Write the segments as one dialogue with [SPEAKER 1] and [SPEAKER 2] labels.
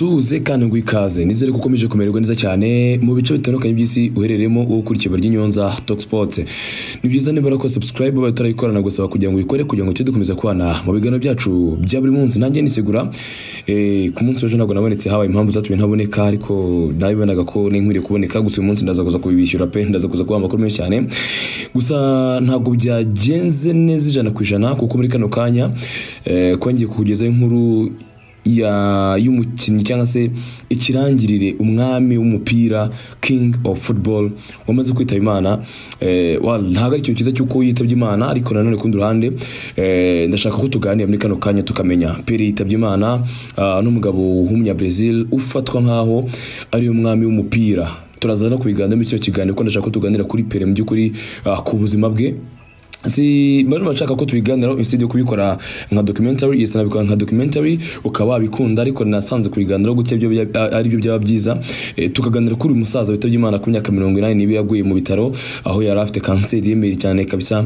[SPEAKER 1] ngusuhuze kandi ngo ikaze. Nizere ko ukomeje kumererwa neza cyane mu bice bitandukanye by'isi uherereyemo uwo ukurikiye ry'inyonza Talk Sports. Ni byiza niba ko subscribe ubaye utarayikorana gusaba kugira ngo uyikore kugira ngo tujye dukomeza kubana mu biganiro byacu bya buri munsi. Nanjye nisegura eh, ku munsi w'ejo ntabwo nabonetse habaye impamvu zatumye ntaboneka ariko nabibonaga ko ninkwiriye kuboneka. Gusa uyu munsi ndaza kuza kubibishyura pe ndaza kuza kubaha amakuru menshi cyane. Gusa ntabwo byagenze neza ijana ku ijana kuko muri kano kanya eh, ko ngiye kukugezaho inkuru y'umukinnyi cyangwa se ikirangirire umwami w'umupira king of football wamaze kwitaba imana eh, ntabwo ari ikintu cyiza cy'uko yitabye imana ariko nanone kundi ruhande eh, ndashaka ko tuganira muri kano kanya tukamenya. Pere yitabye imana uh, n'umugabo w'umunyabrazil ufatwa nk'aho ari umwami w'umupira. Turaza no kubiganira muri kino kiganiro ko ndashaka ko tuganira kuri pere mu by'ukuri uh, ku buzima bwe si bari bashaka ko tubiganiraho yo kubikora nka documentary yes nabikora nka documentary ukaba wabikunda ariko nasanze kubiganiraho gutya byo ari byo byaba byiza. E, tukaganira kuri uyu musaza witabye imana ku myaka mirongo inani niba yaguye mu bitaro aho yari afite kanseri yemeye cyane kabisa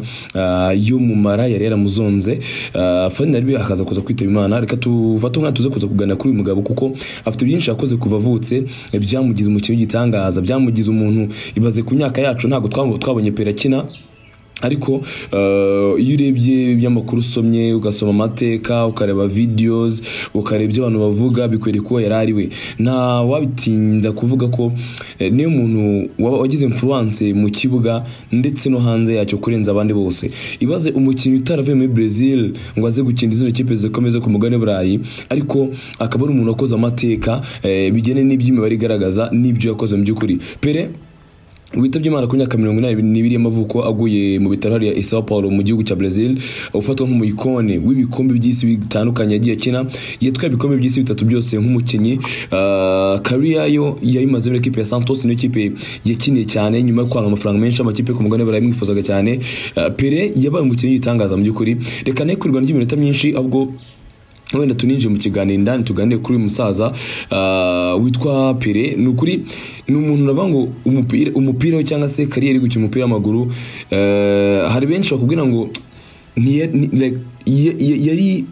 [SPEAKER 1] yo mu mara yari yaramuzonze. Uh, finally akaza kuza kwitaba imana. Reka tufate umwanya tuze kuza kuganira kuri uyu mugabo kuko afite byinshi yakoze kuva avutse byamugize umukinnyi w'igitangaza byamugize umuntu ibaze ku myaka yacu ntabwo twabo- twabonye pera akina ariko eh, iyo urebye ibyamakuru usomye ugasoma amateka ukareba videos ukareba ibyo abantu bavuga bikwereka uwo yari ari we nta wabitinda kuvuga ko eh, niyo muntu waba- wagize influence mu kibuga ndetse no hanze yacyo kurenza abandi bose. Ibaze umukinnyi utaravuye muri Brazil ngo aze gukina izino kipe zikomeze ku mugabane burayi ariko akaba ari umuntu wakoze amateka eh, bijyanye n'iby'imibare igaragaza n'ibyo yakoze mu by'ukuri. Pere witabye imana ku myaka mirongo inani n'ibiri y'amavuko aguye mu bitaro hariya i Sao Paulo mu gihugu cya Brazil ufatwa nk'umuyikone w'ibikombe by'isi bitandukanye yagiye akina yatwaye ibikombe by'isi bitatu byose nk'umukinnyi. Uh, career yo yayimaze muri ekipe ya Santos niyo kipe yakiniye cyane nyuma yo kwanga amafaranga menshi amakipe ku mugabane barayimwifuzaga cyane. Uh, Pele yabaye umukinnyi w'igitangaza mu by'ukuri. Reka ne kurirwa n'iminota myinshi ahubwo wenda tuninjiye mu kiganiro indani tuganire kuri uyu musaza ah, witwa Pere. Ni ukuri ni umuntu uravuga ngo umupira we cyangwa se kariyeri gukina umupira w'amaguru eh, hari benshi bakubwira ngo yari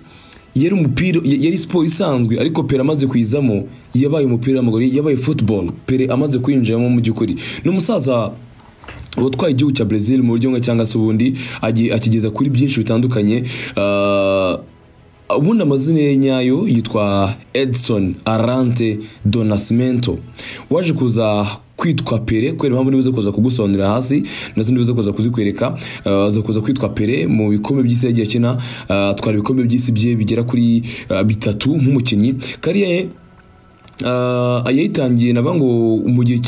[SPEAKER 1] yari umupira ya- yari siporo isanzwe ariko Pere amaze kuyizamo yabaye umupira w'amaguru yabaye football. Pere amaze kuyinjiramo mu by'ukuri. Ni umusaza utwaye igihugu cya Brazil mu buryo bumwe cyangwa se ubundi akigeza kuri byinshi bitandukanye ah, ubundi amazina ye nyayo yitwa Edson Arante do Nascimento. Waje kuza kwitwa Pere kubera impamvu nibuze kuza kugusobanurira hasi na zo nibuze kuza kuzikwereka. Uh, aza kuza kwitwa Pere mu bikombe by'isi yagiye akina uh, atwara ibikombe by'isi bye bigera kuri uh, bitatu nk'umukinnyi. Kariya ye Uh, yayitangiye naba ngo mu gihe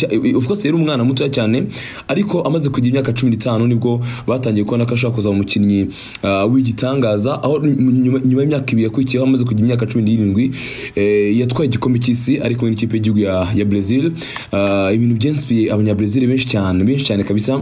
[SPEAKER 1] course yari umwana mutoya cyane ariko amaze kugira imyaka cumi n'itanu ni bwo batangiye kubona ko ashobora kuzaba umukinnyi uh, w'igitangaza aho nyuma y'imyaka ibiri yakurikiyeho amaze kugira imyaka cumi n'irindwi eh, yatwaye igikombe cy'isi ari kumwe n'ikipe y'igihugu ya, Brazil. Uh, ibintu byensipiye abanyabrazil benshi cyane benshi cyane kabisa.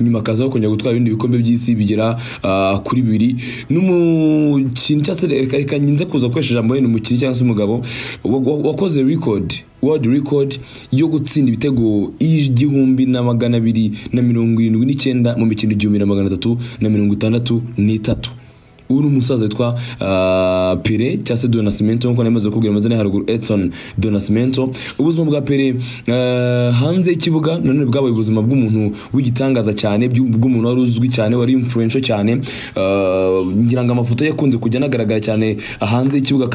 [SPEAKER 1] Nyuma akazaho kongera gutwara ibindi bikombe by'isi bigera uh, kuri bibiri. N'umukinnyi cyangwa se reka reka nze kuza gukoresha ijambo ni umukinnyi cyangwa se umugabo. Wa- wa- wakoze record world record yo gutsinda ibitego igihumbi na magana abiri na mirongo irindwi n'icyenda mu mikino igihumbi na magana atatu na mirongo itandatu n'itatu. Ni umusaza witwa uh, Pere cyangwa se do Nascimento nk'uko namaze kubwira amazina ya haruguru Edson do Nascimento. Ubuzima bwa Pere uh, hanze y'ikibuga nanone bwabaye ubuzima bw'umuntu w'igitangaza cyane bw'u- bw'umuntu wari uzwi cyane wari influential cyane. Uh, ngira ngo amafoto ye akunze kujya anagaragara cyane hanze y'ikibuga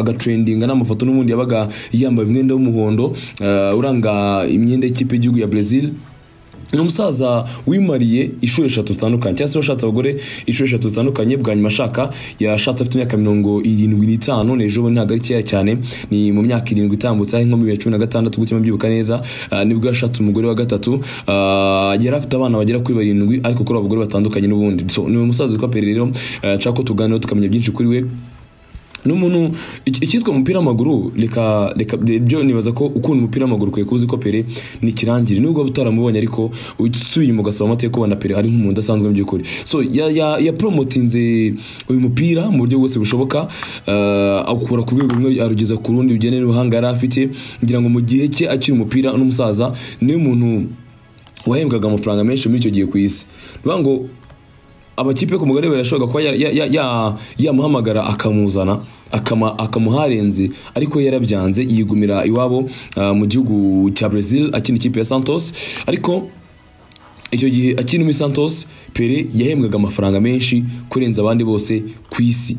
[SPEAKER 1] agatrendinga n'amafoto n'ubundi yabaga yambaye umwenda w'umuhondo. Uh, uranga imyenda y'ikipe y'igihugu ya Brazil. Ni umusaza wimariye inshuro eshatu zitandukanye. Cyangwa se washatse abagore inshuro eshatu zitandukanye bwa nyuma ashaka yashatse afite imyaka mirongo irindwi n'itanu ni ejo ntabwo ari kera cyane ni mu myaka irindwi itambutse aho nko mu bibiri na cumi na gatandatu gutya mbyibuka neza ah, ni bwo yashatse umugore wa gatatu ah, yari afite abana bagera kuri barindwi ariko kuri abo bagore batandukanye n'ubundi. Ni umusaza witwa Pere rero ah, nshaka ko tuganiraho tukamenya byinshi kuri we. Ni umuntu iki- icyitwa umupira w'amaguru reka reka byo nibaza ko ukunda umupira w'amaguru ukwiye kuzi ko Pere ni ikirangire nubwo utaramubonye ariko usubiye ugasaba amateka ubona Pere ari nk'umuntu udasanzwe mu by'ukuri. So ya ya ya promotinze uyu mupira mu buryo bwose bushoboka uh, awukura ku rwego rumwe arugeza ku rundi bijyanye n'ubuhanga yari afite ngira ngo mu gihe cye akiri umupira n'umusaza ni we muntu wahembwaga amafaranga menshi muri icyo gihe ku isi. Ngo amakipe ku mugabane yashoboraga kuba ya- ya- ya- ya- yamuhamagara akamuzana akamuharenze ariko yarabyanze yigumira iwabo ah, mu gihugu cya Brazil akina ikipe ya Santos. Ariko icyo gihe akina Santos Pele yahembwaga amafaranga menshi kurenza abandi bose ku isi.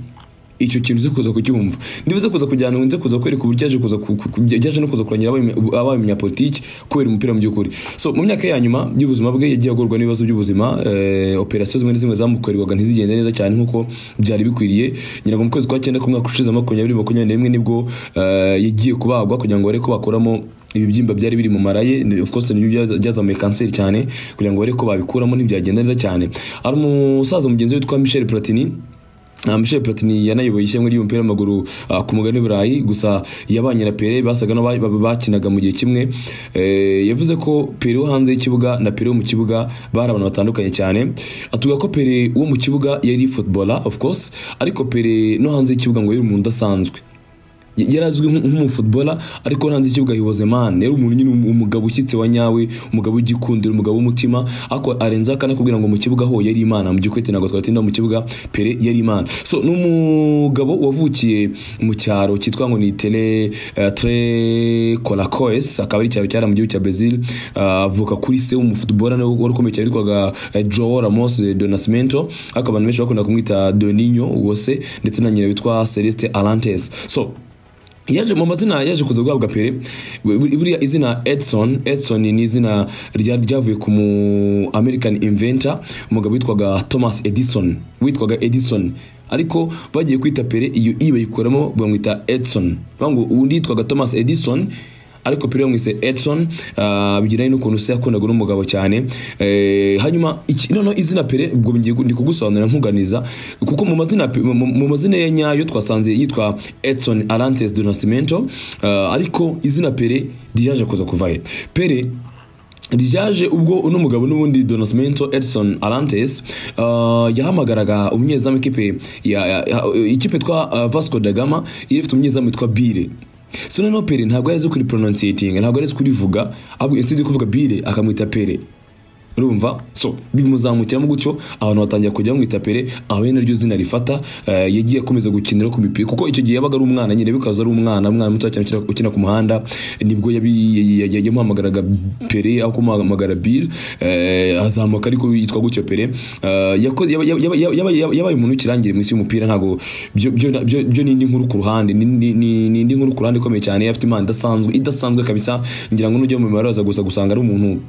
[SPEAKER 1] Icyo kintu uze kuza kucyumva. Ndibuze kuza kujyana nze kuza kwereka uburyo yaje kuza ku- ku- yaje no kuza kurangira abaye umunyapolitiki kubera umupira mu by'ukuri. So mu myaka ya nyuma y'ubuzima bwe yagiye agorwa n'ibibazo by'ubuzima eh, operasiyo zimwe na zimwe zamukorerwaga ntizigende neza cyane nk'uko byari bikwiriye. Ngira ngo mu kwezi kwa cyenda k'umwaka ushize makumyabiri makumyabiri n'imwe ni bwo eh, yagiye kubagwa kugira ngo barebe ko bakuramo ibibyimba byari biri mu mara ye of course ni byo byaza- byazamuye kanseri cyane kugira ngo barebe ko babikuramo ntibyagenda neza cyane. Hari umusaza mugenzi we witwa Michel Platini Michel Platini yanayoboye ishyamba ry'umupira w'amaguru uh, ku mugani w'Iburayi gusa yabanye na Pele basaga bakinaga mu gihe kimwe. Eh, yavuze ko Pele wo hanze y'ikibuga na Pele wo mu kibuga bari abantu batandukanye cyane. Atuga ko Pele wo mu kibuga yari footballer of course. Ariko Pele no hanze y'ikibuga ngo yari umuntu udasanzwe. Yari azwi nk- nk'umufootballer ariko hanze y'ikibuga he was a man yari umuntu nyine um- umugabo ushyitse wa nyawe umugabo w'igikundiro umugabo w'umutima ariko arenza akanakubwira ngo mu kibuga ho yari imana. Mu gikwete ntabwo twatinda mu kibuga pere yari imana. So ni umugabo wavukiye mu cyaro cyitwa ngo ni tele uh, tre colacoes akaba ari icyaro cyari mu gihugu cya Brazil uh, avuka kuri se nawe wari ukomeye cyane witwaga uh, Joao Ramos do Nascimento. Ariko abantu benshi bakunda kumwita Doninho uwo se ndetse na nyina witwa Celeste Arantes. So yaje mu mazina yaje kuza guhabwa pere. Buri- buriya izina edson edson ni izina rya- ryavuye ku mu american inventor umugabo witwaga thomas edison witwaga edison. Ariko bagiye kwita pere iyo i bayikuramo bamwita Bavuga ngo undi yitwaga thomas edison ariko Pele bamwise Edson uh, bijyanye n'ukuntu se yakundaga n'umugabo cyane. Eh, hanyuma noneho izina Pele ubwo ndi kugusobanurira nkuganiza kuko mu mazina mu- mazina ye nyayo twasanze yitwa Edson Arantes do Nascimento uh, ariko izina Pele ryaje kuza kuva he Pele ryaje ubwo uno mugabo n'ubundi do Nascimento Edson Arantes uh, yahamagaraga umunyezamu ikipe ikipe twa Vasco da Gama ifite umunyezamu witwa Bire. So noneho Pele ntabwo yari azi kuri pronunciating ntabwo yari azi kurivuga ahubwo yasize kuvuga Bire akamwita Pele urumva? So bimuzamukiramo gutyo abantu batangira kujya bamwita Pele aho naryo zina rifata eh, yagiye akomeza gukinira ku mipira. Kuko icyo gihe yabaga ari umwana nyine bikaza ari umwana umwana muto cyane ukina- ku muhanda ni bwo yamuhamagaraga Pele aho kumuhamagara Bill eh, azamuka ariko yitwa gutyo Pele Eh, yabaye umuntu w'ikirangire mu isi y'umupira ntabwo byo ni indi nkuru ku ruhande ni indi nkuru ku ruhande ikomeye cyane afite impano idasanzwe idasanzwe kabisa ngira ngo nujya mu mibare waza gusa gusanga ari umuntu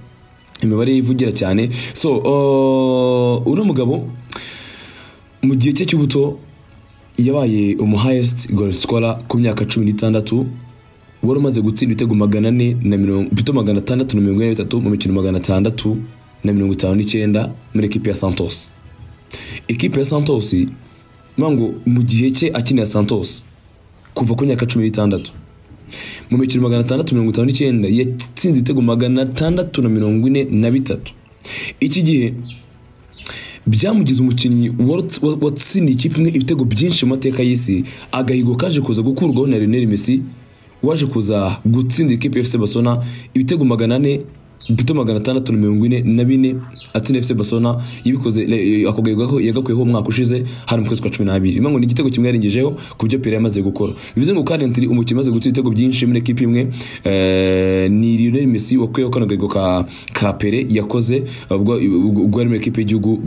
[SPEAKER 1] imibare yivugira cyane. So uh, uno mugabo mu gihe cye cy'ubuto yabaye umu highest goal scorer ku myaka cumi n'itandatu wari umaze gutsinda ibitego magana ane na mirongo bito magana atandatu na mirongo ine na bitatu mu mikino magana atandatu na mirongo itanu n'icyenda muri ekipe ya Santos. Ekipe ya Santos ni ngo mu gihe cye akinira Santos kuva ku myaka cumi n'itandatu. Mu mikino magana atandatu mirongo itanu n'icyenda yatsinze ibitego magana atandatu na mirongo ine na bitatu. Iki gihe byamugize umukinnyi wat- wa- watsindiye ikipe imwe ibitego byinshi mu mateka y'isi. Agahigo kaje kuza gukurwaho na Lionel Messi waje kuza gutsinda ikipe FC Barcelona ibitego magana ane bito magana atandatu na mirongo ine na bine atsinda FC Barcelona yabikoze ako gahigo yagakuyeho umwaka ushize hari mu kwezi kwa cumi n'abiri. Bivuga ngo ni igitego kimwe yarengejeho ku byo Pele yamaze gukora. Bivuze ngo currently umukinnyi umaze gutsinda ibitego byinshi muri ekipe imwe eh, ni Lionel Messi wakuyeho kano gahigo ka ka Pele yakoze ubwo yari mu ekipe y'igihugu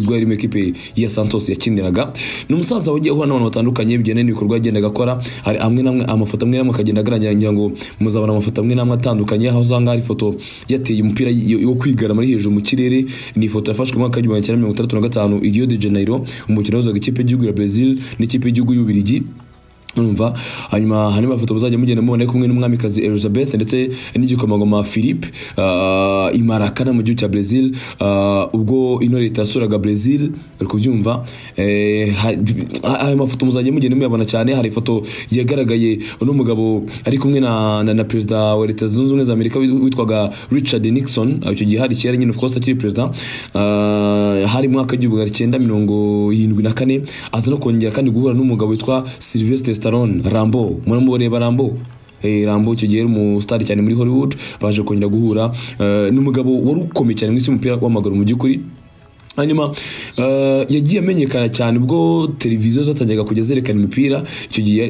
[SPEAKER 1] ubwo yari mu ekipe ya Santos yakiniraga ni umusaza wagiye uhura n'abantu batandukanye bijyanye n'ibikorwa yagendaga akora. Hari amwe namwe amafoto amwe namwe akagenda agaragara ngo muzabona amafoto amwe namwe atandukanye aho usanga hari ifoto yateye umupira wo kwigarama ari hejuru mu kirere. Ni ifoto yafashwe mu mwaka w'igihumbi kimwe mirongo itandatu na gatanu i Rio de Janeiro umukino wahuzaga ikipe y'igihugu ya Brazil n'ikipe y'igihugu y'Ububiligi urumva hanyuma hari amafoto muzajya mugenda mubona kumwe n'umwamikazi Elizabeth ndetse n'igikomangoma Philippe uh, imarakana mu gihugu cya Brazil. Uh, ubwo ino leta yasuraga Brazil uri kubyumva eh, ayo mafoto muzajya mugenda muyabona cyane hari ifoto yagaragaye uno mugabo ari kumwe na, na, na perezida wa leta zunze ubumwe za Amerika wit- witwaga Richard Nixon. Icyo gihe hari kera nyine of course akiri perezida. Uh, hari mwaka w'igihumbi magana cyenda mirongo irindwi na kane aza no kongera kandi guhura n'umugabo witwa Sylvester Stallone Rambo. Muramureba Rambo. Eh, Rambo icyo gihe yari umusitari cyane muri Hollywood baje kongera guhura. Eh, n'umugabo wari ukomeye cyane mu isi y'umupira w'amaguru mu by'ukuri. Hanyuma uh, yagiye amenyekana cyane ubwo televiziyo zatangiye kujya zerekana imipira. Icyo gihe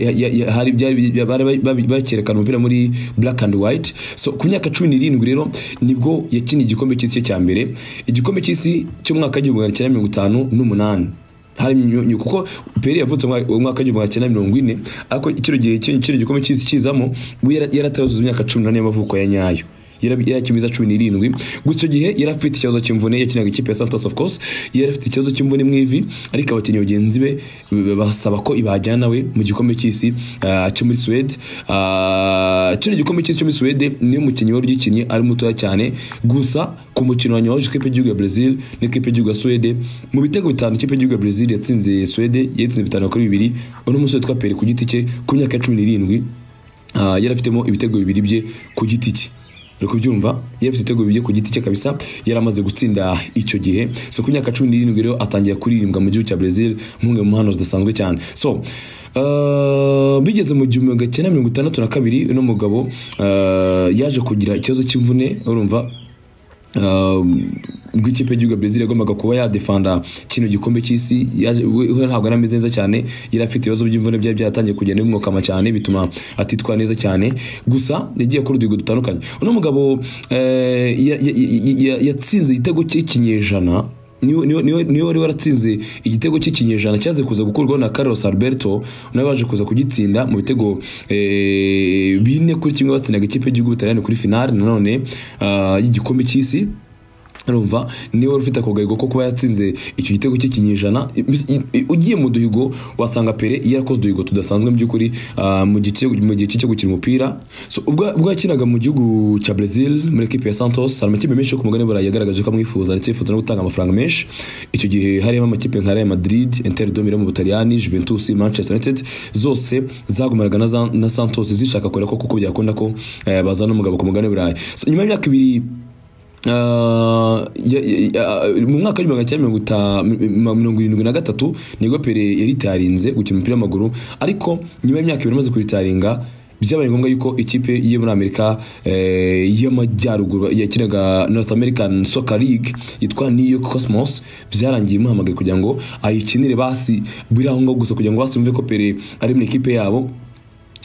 [SPEAKER 1] bakerekana umupira muri black and white. So ku myaka cumi n'irindwi rero ni bwo yakiniye igikombe cy'isi cya mbere. Igikombe cy'isi cy'umwaka w'igihumbi magana cyenda mirongo itanu n'umunani. Hari kuko pere yavutse mu mwaka- w'igihumbi magana cyenda mirongo ine ariko kino gihe kino gikombe cy'isi kizamo we yara- yaratazuza imyaka cumi n'ane y'amavuko ya nyayo. Akimiza cumi n'irindwi. Gusa icyo gihe yari afite ikibazo cy'imvune yakinaga ikipe ya Santos of course. Yari afite ikibazo cy'imvune mu ivi ariko abakinnyi bagenzi be basaba ko ibajyana we mu gikombe cy'isi ah, cyo muri Suwede. Ah, kino gikombe cy'isi cyo muri Suwede niyo mukinnyi wari ugikinnye ari mutoya cyane. Gusa ku mukino wa nyuma wahuje ikipe y'igihugu ya Brazil n'ikipe y'igihugu ya Suwede mu bitego bitanu ikipe y'igihugu ya Brazil yatsinze Suwede yatsinze bitanu kuri bibiri. Uno musore witwa Pele ku giti cye ku myaka ya cumi n'irindwi. Ah, yari afitemo ibitego bibiri bye ku giti cye. Uri kubyumva yari afite ibitego bibiri ku giti cye kabisa yari amaze gutsinda icyo gihe. So ku myaka cumi n'irindwi rero atangira kuririmbwa mu gihugu cya Brazil nk'umwe mu mpano zidasanzwe cyane. So uh, bigeze mu gihumbi magana cyenda mirongo itandatu na kabiri uno mugabo uh, yaje kugira ikibazo cy'imvune urumva? Ubwo ikipe y'igihugu ya Brazil yagombaga kuba yadefanda kino gikombe cy'isi. Ntabwo yari ameze neza cyane. Yari afite ibibazo by'imvune byari byaratangiye kugenda bimwokama cyane bituma atitwara neza cyane. Gusa yagiye kuri uduhigo dutandukanye uno mugabo eh, ya- ya- ya- ya- yatsinze igitego cy'ikinyejana. Ni we wari waratsinze igitego cy'ikinyejana cyaze kuza gukurwaho na Carlos Alberto nawe waje kuza kugitsinda mu bitego eh, bine kuri kimwe batsindaga ikipe y'igihugu Butaliyani kuri finale nanone ah, y'igikombe cy'isi. Urumva wari ufite ako gahigo ko kuba yatsinze icyo gitego cy'ikinyejana I- i- ugiye mu duhigo wasanga pere yarakoze uduhigo tudasanzwe mu by'ukuri ah, mu gihe cye cyo gukina umupira. Ubwo yakinaga mu gihugu cya Brazil muri equipe ya Santos hari amakipe menshi yo ku mugabane burayi yagaragaje ko amwifuza ndetse yifuza no gutanga amafaranga menshi. Icyo gihe harimo amakipe nka Real Madrid Inter de Milan mu Butaliyani Juventus Manchester United zose zagumanaga na, Santos zishaka kureba ko kuko byakunda ko eh, bazana umugabo ku mugabane burayi. Nyuma y'imyaka ibiri mu mwaka w'ibihumbi cyenda mirongo irindwi na gatatu ni bwo pere yaritarinze gukina umupira w'amaguru. Ariko nyuma y'imyaka ibiri amaze kuritaringa byabaye ngombwa yuko ikipe yo muri amerika eh, y'amajyaruguru yakinaga north american soccer league yitwa new york cosmos byarangiye imuhamagaye kugira ngo ayikinire basi biri aho ngaho gusa kugira ngo basi bumve ko pere ari mu ikipe yabo.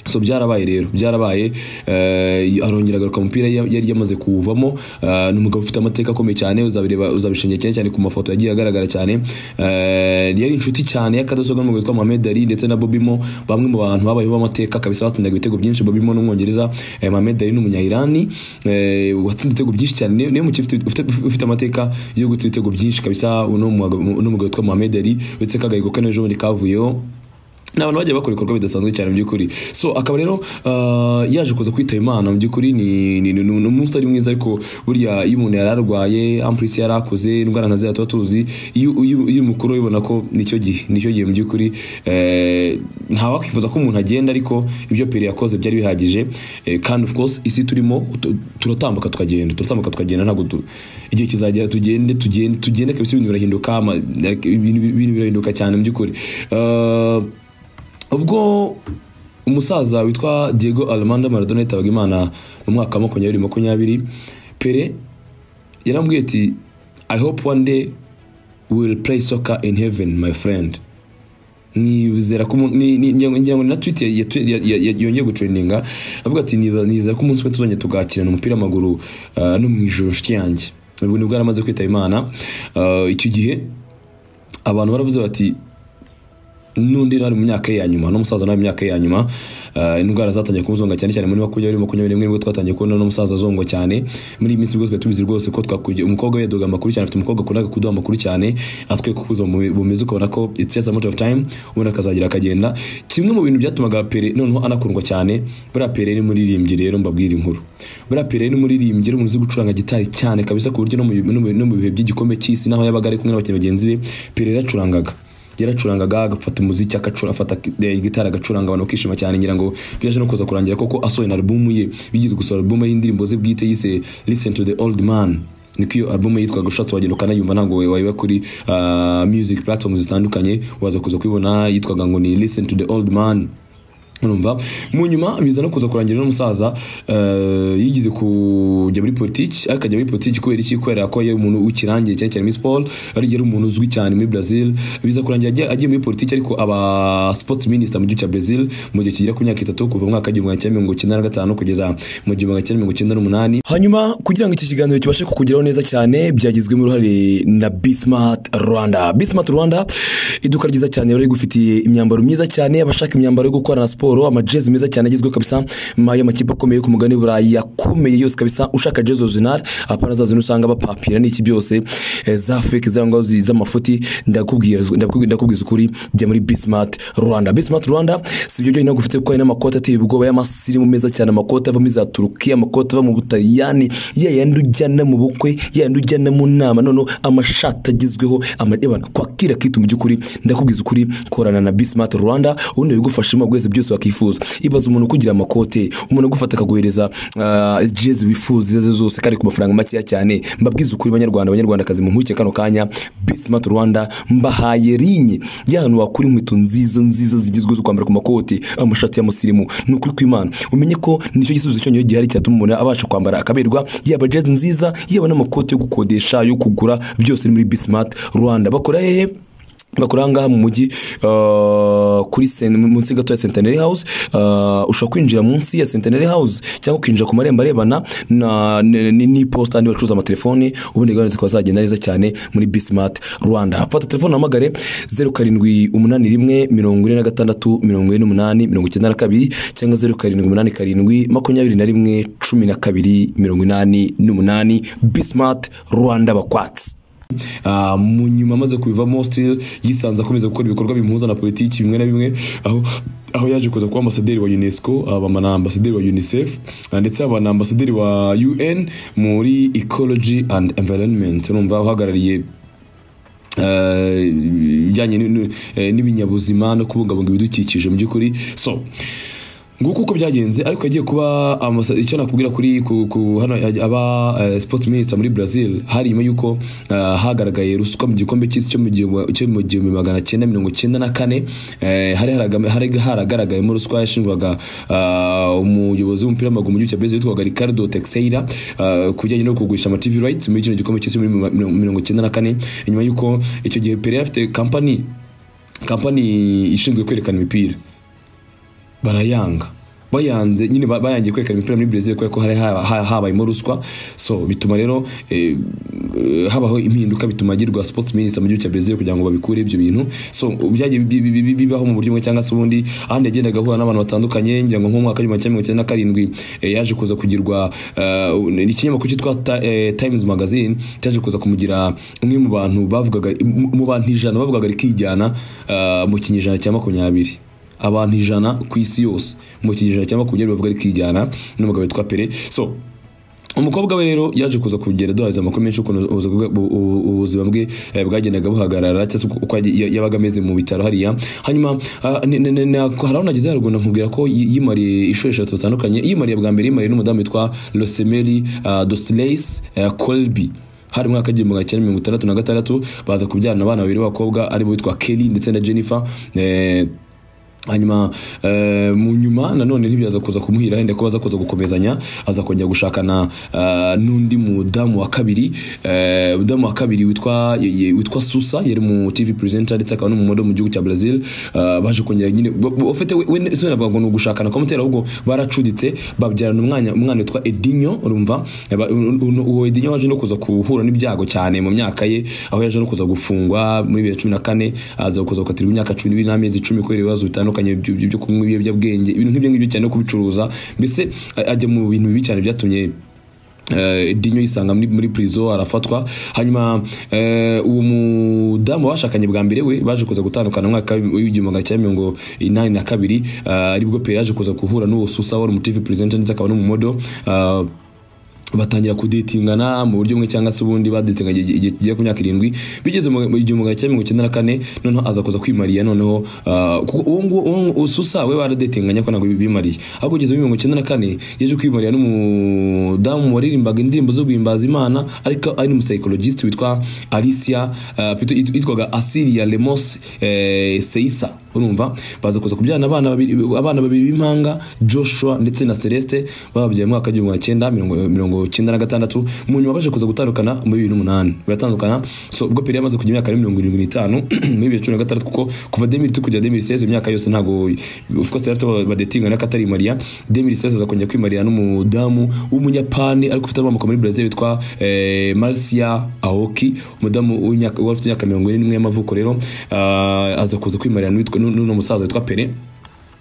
[SPEAKER 1] So byarabaye rero. Byarabaye eh, arongera agaruka mu mupira ya- yari yamaze kuwuvamo. Eh, ni umugabo ufite amateka akomeye cyane uzabishingiye cyane cyane ku mafoto yagiye agaragara cyane. Eh, yari inshuti cyane y'akadosoga n'umugabo witwa Mohamed Ali ndetse na Bobby Mo. Bamwe mu bantu babayeho b'amateka kabisa batindaga ibitego byinshi. Bobby Mo n'umwongereza Mohamed Ali n'umunya-Irani eh, watsinze ibitego byinshi cyane. Niyo mukinnyi ufite- amateka yo gutsinda ibitego byinshi kabisa. Uno mugabo witwa Mohamed Ali uretse ko agahigo kane ejo bundi kavuyeho. Ni abantu bagiye bakora ibikorwa bidasanzwe cyane mu by'ukuri. So akaba rero uh, yaje kuza kwitaba imana. Mu by'ukuri ni umunsi utari mwiza ariko burya iyo umuntu yari arwaye ampulisi yari akuze indwara nka ziriya tuba tuzi iyo umukuru ubibona ko ni cyo gihe ni cyo gihe mu by'ukuri eh, ntawakwifuza ko umuntu agenda ariko ibyo pere yakoze byari bihagije. Eh, kandi of course isi turimo tu- turatambuka tukagenda turatambuka tukagenda ntabwo igihe kizagera tugende tugende tugende kabisa ibintu birahinduka ibintu birahinduka cyane mu by'ukuri. Uh, ubwo umusaza witwa Diego Armando Maradona yitabaga imana mu mwaka wa makumyabiri makumyabiri pere yarambwiye ati i hope one day will play soccer in heaven my friend. Nizera ko ngira ngo na ya- yongeye gutrendinga avuga ati "Niba- nizera ko umunsi umwe tuzongera tugakirana umupira w'amaguru ah, no mu ijoro nshuti yanjye. Ubu ni bwo yaramaze kwitaba imana Ah, icyo gihe abantu baravuze bati n'undi ari mu myaka ye ya nyuma n'umusaza nawe mu myaka ye ya nyuma uh, indwara zatangiye kumuzonga cyane cyane muri makumyabiri makumyabiri n'imwe ni bwo twatangiye kubona n'umusaza azongwa cyane. Muri iyi minsi bwo twari tubizi rwose ko twakuye umukobwa yaduhaga amakuru cyane afite umukobwa akundaga kuduha amakuru cyane atwe bume- bumeze ukabona ko it's just a matter of time ubundi akazagira akagenda. Kimwe mu bintu byatumaga pere noneho anakundwa cyane buriya pere ni muririmbyi rero mbabwira inkuru. Buriya pere ni muririmbyi ari umuntu uzi gucuranga gitari cyane kabisa ku buryo no mu bihe by'igikombe cy'isi naho yabaga ari kumwe n'abakinnyi bagenzi be pere yaracurangaga yaracurangaga agafata umuziki afata eh, gitari agacuranga abantu bakishima cyane ngira ngo byaje no kuza kurangira koko asohoye na album ye bigeze gusohora album y'indirimbo ze bwite yise listen to the old man. Niko iyo album yitwaga ushatse wagenda ukanayumva ntabwo wayiba kuri uh, music platforms zitandukanye waza kuza kuyibona yitwaga ngo ni listen to the old man. Urumva? Mu nyuma biza no kuza kurangira n'umusaza uh, yigize kujya muri politiki ariko ajya muri politiki kubera iki? Kubera ko yari umuntu w'ikirangiye cyane cyane Miss Paul ari yari umuntu uzwi cyane muri Brazil. Biza kurangira agiye, muri politiki ariko aba sports minister mu gihugu cya Brazil mu gihe kigera ku myaka itatu kuva mu mwaka w'igihumbi kimwe mirongo icyenda na gatanu kugeza mu gihumbi kimwe mirongo icyenda n'umunani. Hanyuma kugira ngo iki kiganiro kibashe kukugeraho neza cyane byagizwemo uruhare na Bismart Rwanda. Bismart Rwanda iduka ryiza cyane bari gufitiye imyambaro myiza cyane abashaka imyambaro yo gukorana siporo amajezi meza cyane agezweho kabisa y'amakipe akomeye ku mugani w'uburayi yakomeye yose kabisa ushaka jezi original apana za zino usanga bapapira n'iki byose eh, za fake za ngaho zi- z'amafuti ndakubwira ndakubwiza ukuri jya muri Bismart Rwanda. Bismart Rwanda si ibyo byonyine gufite kuko hari n'amakoti ateye ubwoba y'amasirimu meza cyane amakoti ava muri za Turukiya amakoti ava mu Butaliyani ya yandi ujyana mu bukwe ya yandi ujyana mu nama noneho amashati agezweho amadebana kwakira kitu mu by'ukuri ndakubwiza ukuri korana na Bismart Rwanda ubundi bigufashamo bwese byose wakifuza ibaza umuntu ukugira amakote umuntu agufata akaguhereza uh, jezi wifuza izo zose kandi ku mafaranga makeya cyane. Mbabwiza ukuri banyarwanda banyarwandakazi mu nkuke kano kanya Bismart Rwanda mbahaye rinye. Y'ahantu wakura inkweto nziza nziza zigezweho zo kwambara ku makoti amashati y'amusirimu ni ukuri kw'Imana umenye ko ni cyo gisubizo cyonyine gihari cyatuma umuntu abasha kwambara akaberwa yaba jezi nziza yaba n'amakoti yo gukodesha yo kugura byose muri Bismart Rwanda. Bakora hehe? Bakora aha ngaha mu mujyi uh, kuri munsi gato ya Centenary House uh, ushobora kwinjira munsi ya Centenary House cyangwa ukinjira ku marembo arebana n'iposita andi bacuruza amatelefoni ubundi gahunda zikaba zagenda neza cyane muri Bismart Rwanda. Fata telefone uhamagare zeru karindwi umunani rimwe mirongo ine na gatandatu mirongo ine n'umunani mirongo icyenda na kabiri cyangwa zeru karindwi umunani karindwi makumyabiri na rimwe cumi na kabiri mirongo inani n'umunani. Bismart Rwanda bakwatsi mu nyuma amaze kubivamo still yisanze akomeza gukora ibikorwa bimuhuza na politiki bimwe na bimwe aho aho yaje kuza kuba ambasaderi wa UNESCO aba na ambasaderi wa UNICEF ah, ndetse aba na ambasaderi wa UN muri ecology and environment. Urumva uhagarariye ibijyanye eh, n'ibinyabuzima no kubungabunga ibidukikije. Mu by'ukuri so nguko uko byagenze ariko yagiye kuba icyo nakubwira kuri ku, ku hano aba uh, sports minister muri Brazil hari nyuma yuko uh, hagaragaye ruswa mu gikombe cy'isi cyo mu gihumbi magana cyenda mirongo cyenda na kane eh, hari haragaragayemo ruswa yashinjwaga uh, umuyobozi w'umupira w'amaguru mu gihugu cya Brazil witwaga Ricardo Teixeira uh, ku bijyanye no kugurisha ama TV rights muri kino gikombe cy'isi muri mirongo- cyenda na kane nyuma yuko icyo gihe Pele yari afite company ishinzwe kwerekana imipira. Barayanga. Bayanze nyine ba- bayangiye kwerekana imipira muri Brazil kubera ko hari haba- ha- habayemo ruswa so bituma rero eh, eh, habaho impinduka bituma agirwa sports minister mu gihugu cya Brazil kugira ngo babikure ibyo bintu. So byagiye bi- bi- bi- bibaho mu buryo bumwe cyangwa se ubundi ahandi yagendaga ahura n'abantu batandukanye ngira ngo nko mu mwaka w'igihumbi kimwe magana cyenda karindwi eh, yaje kuza kugirwa ikinyamakuru cyitwa Times Magazine cyaje kuza kumugira umwe mu bantu bavugaga mu bantu ijana bavugaga rikijyana mu kinyejana cya makumyabiri. Abantu ijana ku isi yose. Mu kinyejana cya makumyabiri bavuga rikijyana n'umugabo witwa Pele. So umukobwa we rero yaje kuza kugera duhaza amakuru menshi ukuntu ubuzima bwe- eh, bwagendaga buhagarara cyangwa uko yabaga ameze mu bitaro hariya. Hanyuma ah, hari aho nageze haruguru nkubwira ko yi- yimariye inshuro eshatu zitandukanye. Yimariye bwa mbere yimariye n'umudamu witwa Rosemary uh, Dosleis uh, Colby. Hari mwaka w'igihumbi magana cyenda mirongo itandatu na gatandatu baza kubyarana abana babiri b'abakobwa ari bo witwa Kelly ndetse na Jennifer eh, hanyuma eh, mu nyuma nanone ntibyaza kuza kumuhira wenda ko baza kuza gukomezanya aza kongera gushakana eh, n'undi mudamu wa kabiri eh, umudamu wa kabiri witwa witwa Susa yari mu TV presenter ndetse akaba n'umumodo mu gihugu cya Brazil baje kongera nyine ufite we navuga ngo ni ugushakana kwa mutera ahubwo baracuditse babyarana umwana umwana witwa Edinho urumva? Uwo Edinho waje no kuza guhura n'ibyago cyane mu myaka ye aho yaje no kuza gufungwa muri bibiri na cumi na kane aza kuza gukatirwa imyaka cumi n'ibiri n'amezi icumi kubera ibibazo bitandukanye byo byo- kunywa ibiyobyabwenge. Ibintu nk'ibyo ngibyo cyane no kubicuruza. Mbese ajya mu bintu bibi cyane byatumye Uh, dinyo yisanga muri, prison arafatwa. Hanyuma uh, uwo mudamu bashakanye bwa mbere we baje kuza gutandukana mwaka w'igihumbi magana cyenda mirongo inani na kabiri. Uh, ari bwo Pele yaje kuza guhura n'uwo Susa wari umu TV presenter ndetse akaba n'umumodo batangira kudetingana mu buryo bumwe cyangwa se ubundi badetinganye igihe kigera ku myaka irindwi bigeze mu gihumbi cyenda mirongo icyenda na kane noneho aza kuza kwimariya noneho ah, uwo nguwo uwo nguwo susa we baradetinganya ko ntabwo bimariye. Ahubwo ugeze muri mirongo icyenda na kane yaje kwimariya n'umudamu waririmbaga indirimbo zo guhimbaza imana ariko ari n'umusayikologiste witwa alicia ah, yitwaga asiria lemos eh, seisa. Urumva baza kuza kubyarana abana babiri abana babiri b'impanga Joshua ndetse na Celeste bababyaye mu mwaka w'igihumbi cyenda mirongo mirongo cyenda na gatandatu. Mu nyuma baje kuza gutandukana muri bibiri n'umunani. Baratandukana so ubwo Pele yamaze kugira imyaka mirongo irindwi n'itanu muri bibiri cumi na gatandatu kuko kuva 2002 kugera 2016 imyaka yose ntago of course rero badetinga na Katari Maria 2016 aza kongera kwimarira n'umudamu w'umunyapani ariko ufite amamuko muri Brazil witwa eh, Marcia Aoki umudamu w'imyaka wari ufite imyaka mirongo ine n'imwe y'amavuko rero uh, aza kuza kwimarira n'uwitwa n'uno musaza witwa Pele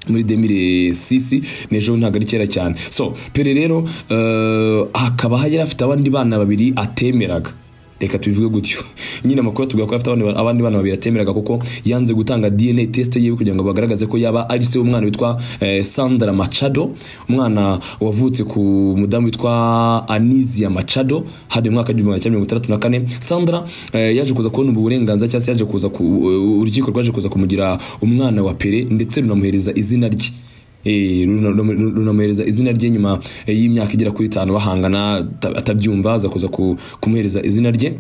[SPEAKER 1] muri demire sisi nejo ntabwo ari kera cyane. So pere rero uh, hakaba yari afite abandi bana babiri atemeraga. Reka tubivuge gutyo. Nyine amakuru atubwira ko afite abandi bana babiri atemeraga kuko yanze gutanga DNA test yiwe kugira ngo bagaragaze ko yaba ari se w'umwana witwa eh, Sandra Machado umwana wavutse ku mudamu witwa Anizia Machado hadi mwaka w'igihumbi kimwe magana cyenda na kane. Sandra eh, yaje kuza kubona ubu burenganzira cyangwa se yaje kuza ku uh, urukiko rwaje kuza kumugira umwana wa Pere ndetse runamuhereza izina rye. Runamuhereza izina rye nyuma y'imyaka igera kuri itanu bahangana atabyumva aza kuza kumuhereza izina rye.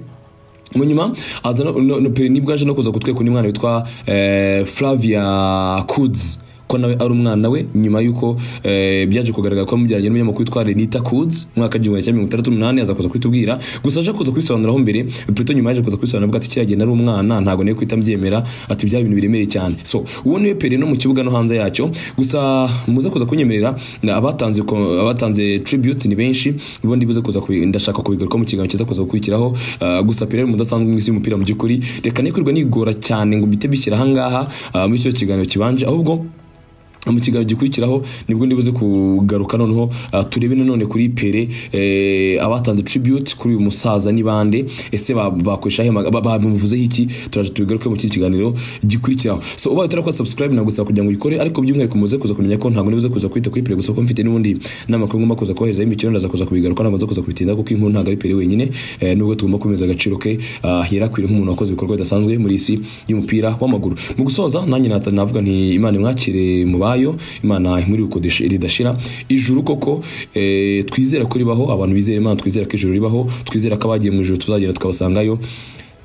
[SPEAKER 1] Mu nyuma aza ni bwo aje no kuza kutweka undi mwana witwa Flavia Kuds ko nawe ari umwana we nyuma y'uko byaje kugaragara ko amujyanye n'umunyamakuru witwa Renita Kuds mwaka w'igihumbi kimwe mirongo itandatu n'umunani aza kuza kubitubwira gusa aje kuza kubisobanuraho mbere Pluto nyuma yaje kuza kubisobanura avuga ati kiriya gihe nari umwana ntabwo nari kwita mbyemera ati bya bintu biremereye cyane. So uwo ni we pere no mu kibuga no hanze yacyo. Gusa muze kuza kunyemerera abatanze abatanze tributes ni benshi ubundi buze kuza ndashaka kubigaruka mu kiganiro kiza kuza gukurikiraho. Gusa pere mudasanzwe mu isi y'umupira mu by'ukuri. Reka nikwirwa nigora cyane ngo mbite bishyira ahangaha muri icyo kiganiro kibanje. Ahubwo mu kiganiro gikurikiraho ni bwo ndibuze kugaruka noneho uh, turebe nanone kuri pere eh, abatanze tribute kuri uyu musaza ni bande ese bakoresha ba, bamuvuzeho iki? Turaje tubigaruke mu kindi kiganiro gikurikiraho. So ubaye utarakora subscribe nagusaba kugira ngo uyikore ariko by'umwihariko muze kuza kumenya ko ntabwo nibuze kuza kwita kuri pere gusa ko mfite n'ubundi n'amakuru ngomba kuza kohereza y'imikino ndaza kuza kubigaruka ntabwo nza kuza kubitinda kuko inkuru ntabwo ari pere wenyine eh, nubwo tugomba kumeza agaciro ke uh, yarakwiriye nk'umuntu wakoze ibikorwa bidasanzwe muri isi y'umupira w'amaguru. Mu gusoza nanjye navuga nti imana imwakire mu bayo imana muri uko ridashira. Ijuru koko eh, twizera ko ribaho abantu bizera imana twizera ko ijuru ribaho twizera ko abagiye mu ijuru tuzagera tukabasangayo.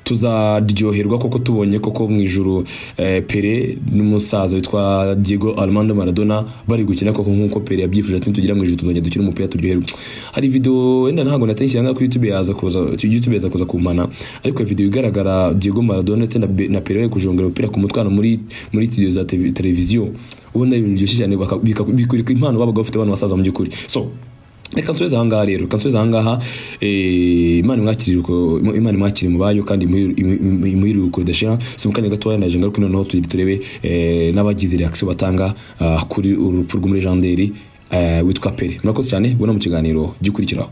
[SPEAKER 1] Tuzaryoherwa koko tubonye koko mu ijuru eh, pere n'umusaza witwa Diego Armando Maradona bari gukina koko nk'uko pere yabyifuje ati tugira mu ijuru tuzongera dukina umupira turyoherwe. Hari video wenda ntabwo natenshyira nka kuri YouTube yaza kuza YouTube yaza kuza kumana ariko video igaragara Diego Maradona ndetse na, pere bari kujongera umupira ku mutwano muri muri studio za televiziyo ubona ibintu biryoshye cyane bikurika impano babaga bafite abantu basaza mu by'ukuri. So reka nsubize ahangaha rero reka nsubize ahangaha imana imwakire imana imwakire mu bayo kandi imuhiruko ridashira si mu kanya gatoya naje ngaruka noneho turebe n'abagize reaction batanga kuri urupfu rw'umulegenderi witwa pere murakoze cyane ubona mu kiganiro gikurikiraho.